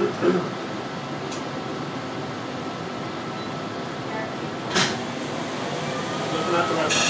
Not the right